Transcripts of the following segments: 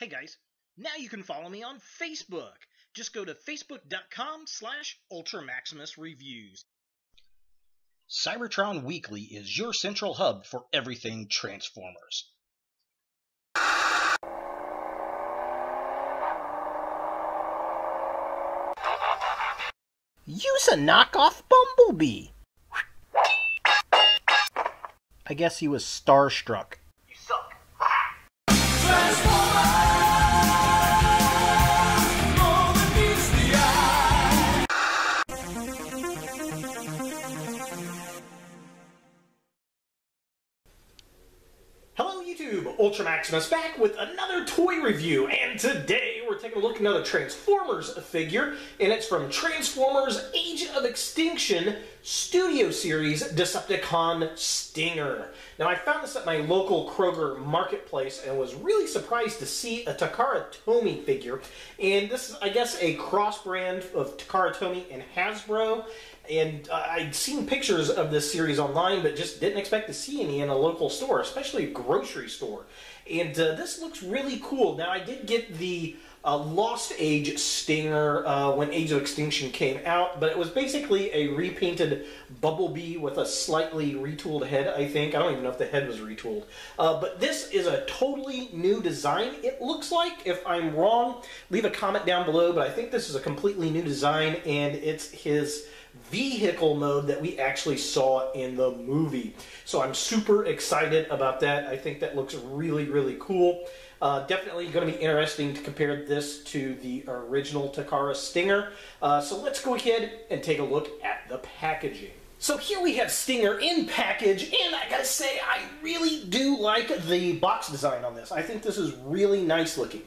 Hey guys, now you can follow me on Facebook. Just go to facebook.com slash Ultramaximus Reviews. Cybertron Weekly is your central hub for everything Transformers. Use a knockoff Bumblebee. I guess he was starstruck. You suck. YouTube, Ultramaximus back with another toy review, and today we're taking a look at another Transformers figure, and it's from Transformers Age of Extinction Studio Series Decepticon Stinger. Now I found this at my local Kroger marketplace and was really surprised to see a Takara Tomy figure, and this is I guess a cross brand of Takara Tomy and Hasbro, and uh, I'd seen pictures of this series online, but just didn't expect to see any in a local store, especially a grocery store. And uh, this looks really cool. Now, I did get the uh, Lost Age Stinger uh, when Age of Extinction came out, but it was basically a repainted Bumblebee with a slightly retooled head, I think. I don't even know if the head was retooled. Uh, but this is a totally new design, it looks like. If I'm wrong, leave a comment down below, but I think this is a completely new design, and it's his vehicle mode that we actually saw in the movie. So I'm super excited about that. I think that looks really, really cool. Uh, definitely going to be interesting to compare this to the original Takara Stinger. Uh, so let's go ahead and take a look at the packaging. So here we have Stinger in package, and I gotta say, I really do like the box design on this. I think this is really nice looking.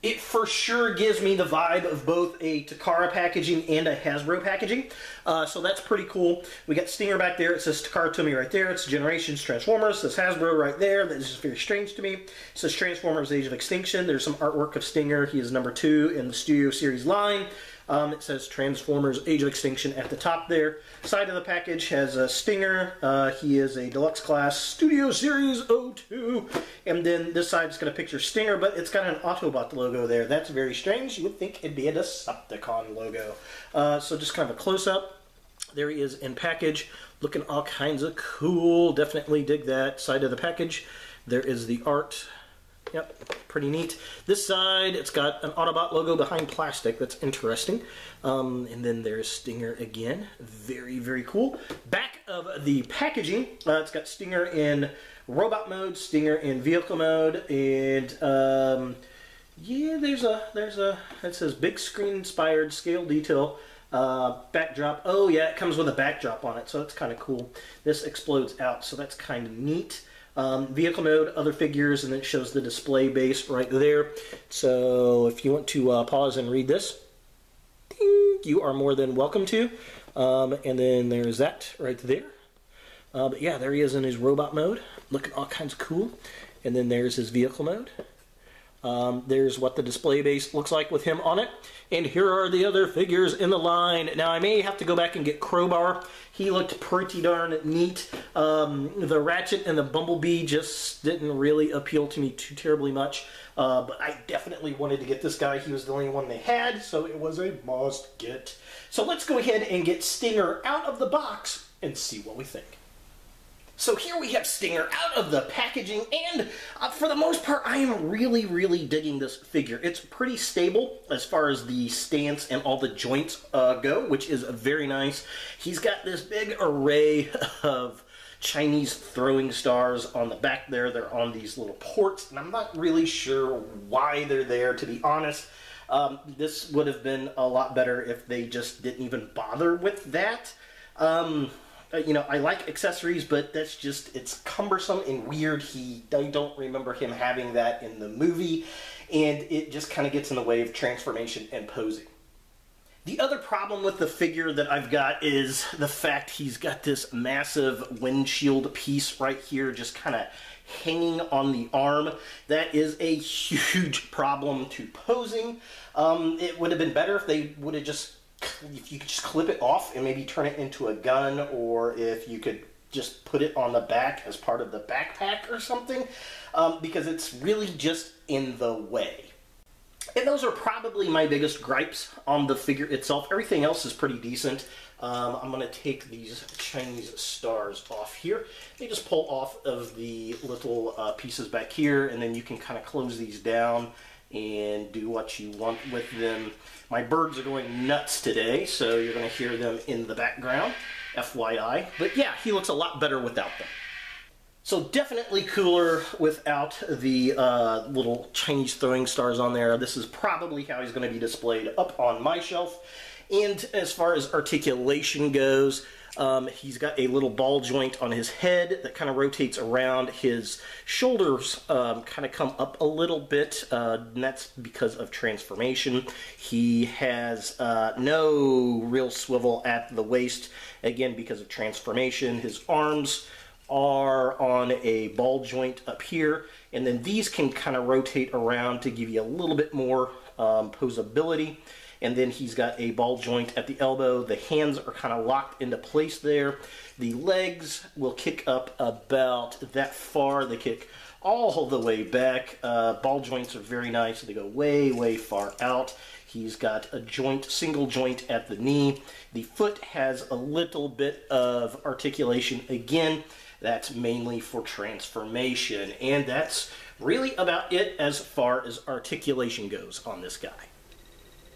It for sure gives me the vibe of both a Takara packaging and a Hasbro packaging, uh, so that's pretty cool. We got Stinger back there. It says Takara Tomy right there. It's Generations Transformers. It says Hasbro right there. That is just very strange to me. It says Transformers Age of Extinction. There's some artwork of Stinger. He is number two in the Studio Series line. Um, it says Transformers Age of Extinction at the top there. Side of the package has a Stinger. Uh, he is a deluxe class Studio Series 02. And then this side's got a picture Stinger, but it's got an Autobot logo there. That's very strange. You would think it'd be a Decepticon logo. Uh, so just kind of a close up. There he is in package, looking all kinds of cool. Definitely dig that side of the package. There is the art Yep, pretty neat. This side, it's got an Autobot logo behind plastic. That's interesting. Um, and then there's Stinger again. Very, very cool. Back of the packaging, uh, it's got Stinger in robot mode, Stinger in vehicle mode, and um, yeah, there's a there's a it says big screen inspired scale detail. Uh, backdrop. Oh yeah, it comes with a backdrop on it, so that's kind of cool. This explodes out, so that's kind of neat. Um, vehicle mode, other figures, and it shows the display base right there. So if you want to uh, pause and read this, ding, you are more than welcome to. Um, and then there's that right there. Uh, but yeah, there he is in his robot mode, looking all kinds of cool. And then there's his vehicle mode. Um, there's what the display base looks like with him on it. And here are the other figures in the line. Now, I may have to go back and get Crowbar. He looked pretty darn neat. Um, the Ratchet and the Bumblebee just didn't really appeal to me too terribly much. Uh, but I definitely wanted to get this guy. He was the only one they had, so it was a must get. So let's go ahead and get Stinger out of the box and see what we think. So here we have Stinger out of the packaging, and uh, for the most part, I am really, really digging this figure. It's pretty stable as far as the stance and all the joints uh, go, which is very nice. He's got this big array of Chinese throwing stars on the back there. They're on these little ports, and I'm not really sure why they're there, to be honest. Um, this would have been a lot better if they just didn't even bother with that. Um, uh, you know, I like accessories, but that's just, it's cumbersome and weird. He, I don't remember him having that in the movie, and it just kind of gets in the way of transformation and posing. The other problem with the figure that I've got is the fact he's got this massive windshield piece right here, just kind of hanging on the arm. That is a huge problem to posing. Um, it would have been better if they would have just if you could just clip it off and maybe turn it into a gun, or if you could just put it on the back as part of the backpack or something um, because it's really just in the way. And those are probably my biggest gripes on the figure itself. Everything else is pretty decent. Um, I'm going to take these Chinese stars off here. They just pull off of the little uh, pieces back here, and then you can kind of close these down and do what you want with them. My birds are going nuts today, so you're going to hear them in the background, FYI. But yeah, he looks a lot better without them. So definitely cooler without the uh, little Chinese throwing stars on there. This is probably how he's going to be displayed up on my shelf. And as far as articulation goes, um, he's got a little ball joint on his head that kind of rotates around. His shoulders um, kind of come up a little bit, uh, and that's because of transformation. He has uh, no real swivel at the waist, again, because of transformation. His arms are on a ball joint up here, and then these can kind of rotate around to give you a little bit more um, posability. And then he's got a ball joint at the elbow. The hands are kind of locked into place there. The legs will kick up about that far. They kick all the way back. Uh, ball joints are very nice. They go way, way far out. He's got a joint, single joint at the knee. The foot has a little bit of articulation again. That's mainly for transformation. And that's really about it as far as articulation goes on this guy.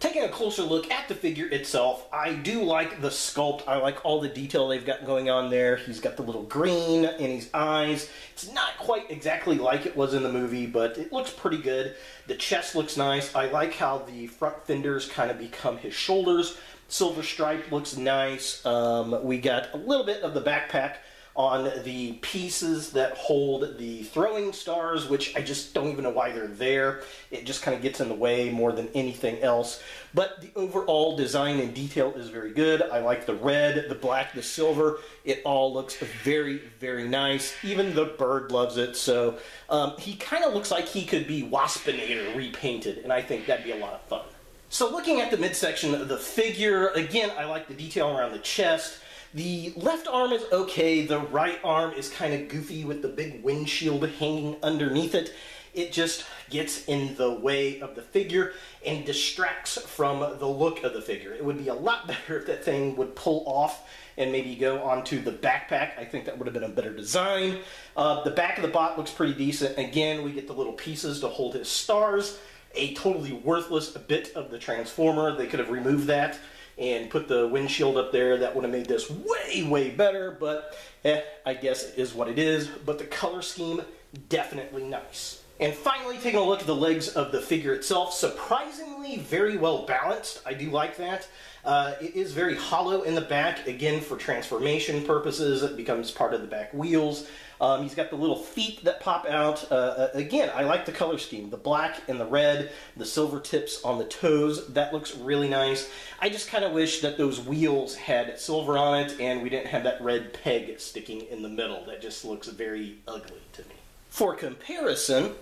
Taking a closer look at the figure itself, I do like the sculpt. I like all the detail they've got going on there. He's got the little green in his eyes. It's not quite exactly like it was in the movie, but it looks pretty good. The chest looks nice. I like how the front fenders kind of become his shoulders. Silver stripe looks nice. Um, we got a little bit of the backpack on the pieces that hold the throwing stars, which I just don't even know why they're there. It just kind of gets in the way more than anything else. But the overall design and detail is very good. I like the red, the black, the silver. It all looks very, very nice. Even the bird loves it. So um, he kind of looks like he could be Waspinator repainted, and I think that'd be a lot of fun. So looking at the midsection of the figure, again, I like the detail around the chest. The left arm is okay, the right arm is kind of goofy with the big windshield hanging underneath it. It just gets in the way of the figure and distracts from the look of the figure. It would be a lot better if that thing would pull off and maybe go onto the backpack. I think that would have been a better design. Uh, the back of the bot looks pretty decent. Again, we get the little pieces to hold his stars. A totally worthless bit of the Transformer. They could have removed that and put the windshield up there. That would have made this way, way better, but eh, I guess it is what it is. But the color scheme, definitely nice. And finally, taking a look at the legs of the figure itself, surprisingly very well balanced. I do like that. Uh, it is very hollow in the back, again for transformation purposes. It becomes part of the back wheels. Um, he's got the little feet that pop out. Uh, uh, again, I like the color scheme. The black and the red, the silver tips on the toes, that looks really nice. I just kind of wish that those wheels had silver on it and we didn't have that red peg sticking in the middle. That just looks very ugly to me. For comparison,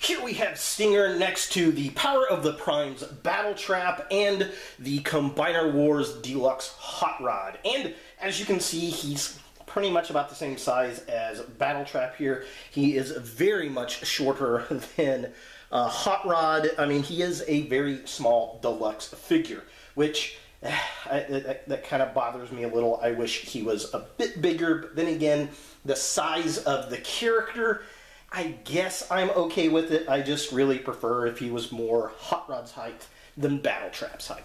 here we have Stinger next to the Power of the Primes Battle Trap and the Combiner Wars Deluxe Hot Rod. And as you can see, he's pretty much about the same size as Battle Trap here. He is very much shorter than uh, Hot Rod. I mean, he is a very small deluxe figure, which I, that, that kind of bothers me a little. I wish he was a bit bigger, but then again, the size of the character, I guess I'm okay with it. I just really prefer if he was more Hot Rod's height than Battle Trap's height.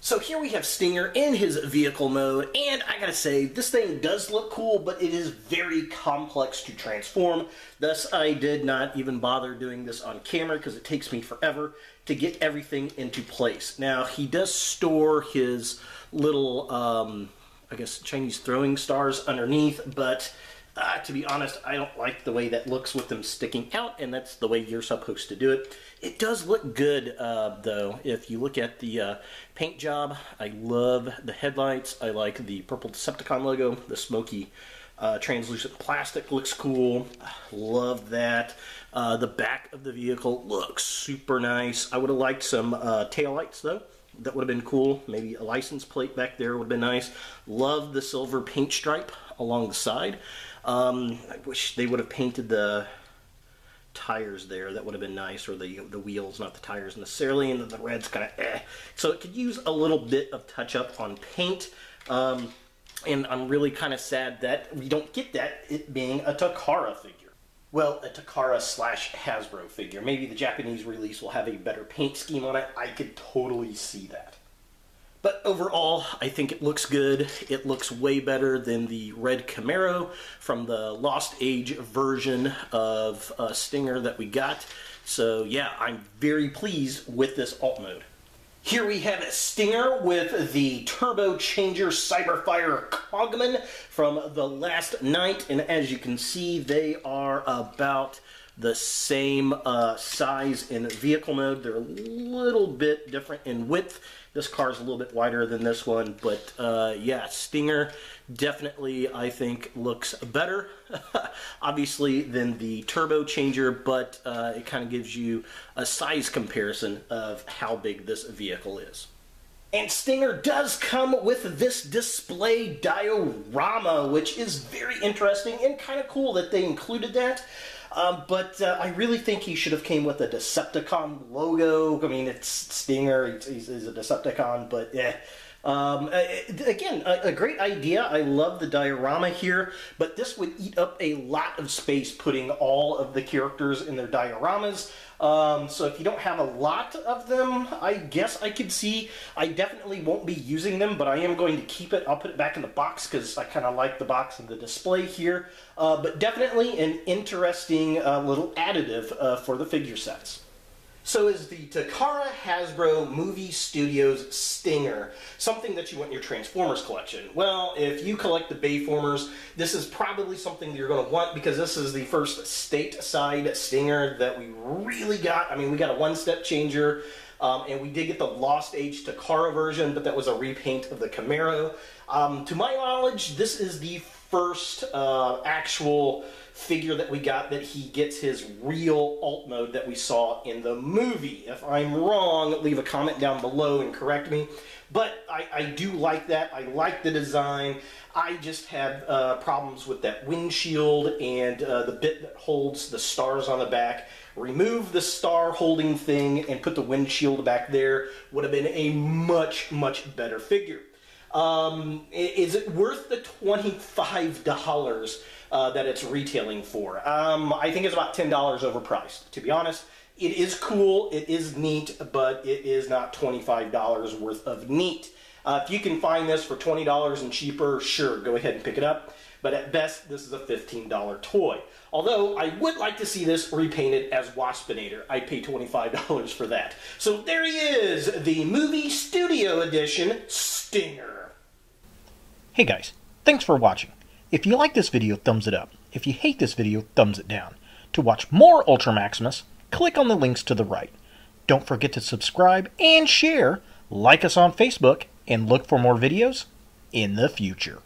So here we have Stinger in his vehicle mode, and I gotta say, this thing does look cool, but it is very complex to transform. Thus, I did not even bother doing this on camera because it takes me forever to get everything into place. Now, he does store his little, um, I guess, Chinese throwing stars underneath, but uh, to be honest, I don't like the way that looks with them sticking out, and that's the way you're supposed to do it. It does look good, uh, though. If you look at the uh, paint job, I love the headlights. I like the purple Decepticon logo. The smoky uh, translucent plastic looks cool. Love that. Uh, the back of the vehicle looks super nice. I would have liked some uh, tail lights, though that would have been cool. Maybe a license plate back there would have been nice. Love the silver paint stripe along the side. Um, I wish they would have painted the tires there. That would have been nice, or the the wheels, not the tires necessarily. And the red's kind of eh. So it could use a little bit of touch up on paint. Um, and I'm really kind of sad that we don't get that, it being a Takara figure. Well, a Takara slash Hasbro figure. Maybe the Japanese release will have a better paint scheme on it. I could totally see that. But overall, I think it looks good. It looks way better than the red Camaro from the Lost Age version of uh, Stinger that we got. So yeah, I'm very pleased with this alt mode. Here we have a Stinger with the Turbo Changer Cyberfire Cogman from the Last Knight. And as you can see, they are about the same uh, size in vehicle mode. They're a little bit different in width. This car is a little bit wider than this one, but uh, yeah, Stinger definitely, I think, looks better, obviously, than the turbo changer, but uh, it kind of gives you a size comparison of how big this vehicle is. And Stinger does come with this display diorama, which is very interesting and kind of cool that they included that. Um, but uh, I really think he should have came with a Decepticon logo. I mean, it's Stinger. He's, he's a Decepticon, but yeah. Um, again, a, a, great idea. I love the diorama here, but this would eat up a lot of space putting all of the characters in their dioramas. Um, so if you don't have a lot of them, I guess I could see. I definitely won't be using them, but I am going to keep it. I'll put it back in the box because I kind of like the box and the display here. Uh, but definitely an interesting uh, little additive uh, for the figure sets. So is the Takara Hasbro Movie Studios Stinger something that you want in your Transformers collection? Well, if you collect the Bayformers, this is probably something that you're going to want because this is the first stateside Stinger that we really got. I mean, we got a one-step changer, um, and we did get the Lost Age Takara version, but that was a repaint of the Camaro. Um, to my knowledge, this is the first uh, actual figure that we got that he gets his real alt mode that we saw in the movie. If I'm wrong, leave a comment down below and correct me. But I, I do like that. I like the design. I just have uh, problems with that windshield and uh, the bit that holds the stars on the back. Remove the star holding thing and put the windshield back there would have been a much, much better figure. Um, is it worth the $25 uh, that it's retailing for? Um, I think it's about $10 overpriced, to be honest. It is cool, it is neat, but it is not $25 worth of neat. Uh, if you can find this for $20 and cheaper, sure, go ahead and pick it up. But at best, this is a $15 toy. Although, I would like to see this repainted as Waspinator. I'd pay $25 for that. So there he is, the Movie Studio Edition Stinger. Hey guys, thanks for watching. If you like this video, thumbs it up. If you hate this video, thumbs it down. To watch more Ultra Maximus, click on the links to the right. Don't forget to subscribe and share, like us on Facebook, and look for more videos in the future.